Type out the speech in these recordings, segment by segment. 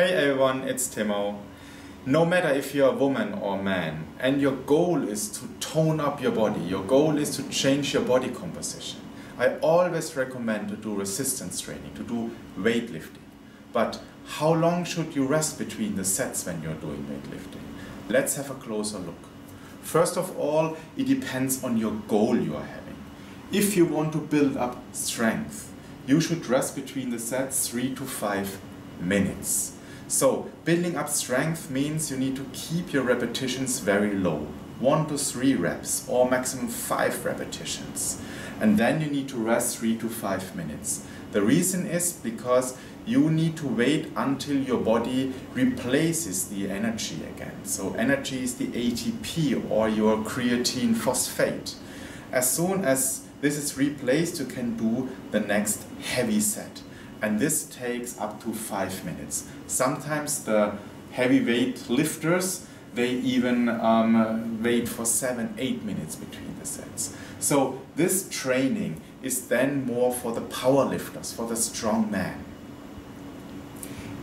Hey everyone, it's Timo. No matter if you're a woman or man and your goal is to tone up your body, your goal is to change your body composition, I always recommend to do resistance training, to do weightlifting. But how long should you rest between the sets when you're doing weightlifting? Let's have a closer look. First of all, it depends on your goal you are having. If you want to build up strength, you should rest between the sets three to five minutes. So building up strength means you need to keep your repetitions very low, one to three reps or maximum five repetitions. And then you need to rest three to five minutes. The reason is because you need to wait until your body replaces the energy again. So energy is the ATP or your creatine phosphate. As soon as this is replaced, you can do the next heavy set and this takes up to five minutes. Sometimes the heavyweight lifters, they even um, wait for seven, eight minutes between the sets. So this training is then more for the power lifters, for the strong man.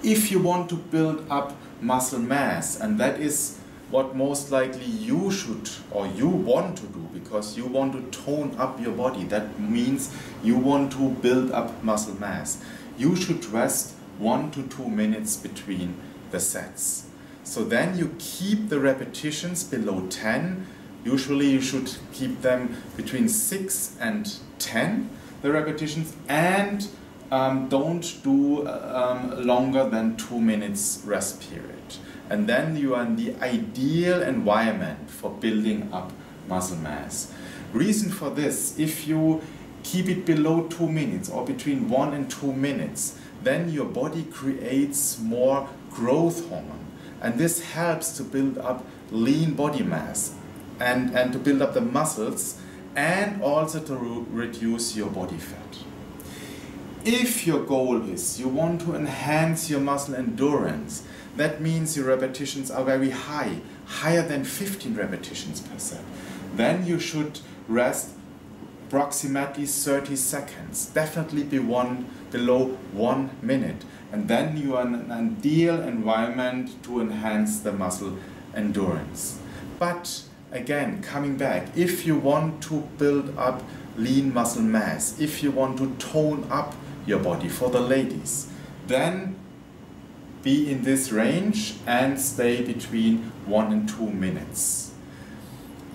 If you want to build up muscle mass, and that is what most likely you should or you want to do because you want to tone up your body. That means you want to build up muscle mass you should rest one to two minutes between the sets. So then you keep the repetitions below 10. Usually you should keep them between 6 and 10, the repetitions, and um, don't do um, longer than 2 minutes rest period. And then you are in the ideal environment for building up muscle mass. Reason for this, if you keep it below two minutes or between one and two minutes, then your body creates more growth hormone. And this helps to build up lean body mass and, and to build up the muscles and also to re reduce your body fat. If your goal is you want to enhance your muscle endurance, that means your repetitions are very high, higher than 15 repetitions per set, then you should rest approximately 30 seconds, definitely be one, below one minute. And then you are in an ideal environment to enhance the muscle endurance. But again, coming back, if you want to build up lean muscle mass, if you want to tone up your body for the ladies, then be in this range and stay between one and two minutes.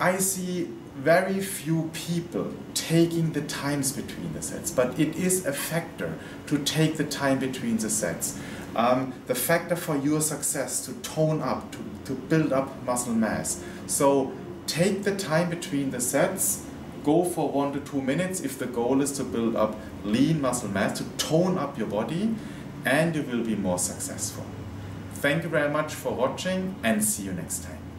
I see very few people taking the times between the sets, but it is a factor to take the time between the sets. Um, the factor for your success to tone up, to, to build up muscle mass. So take the time between the sets, go for one to two minutes if the goal is to build up lean muscle mass, to tone up your body, and you will be more successful. Thank you very much for watching and see you next time.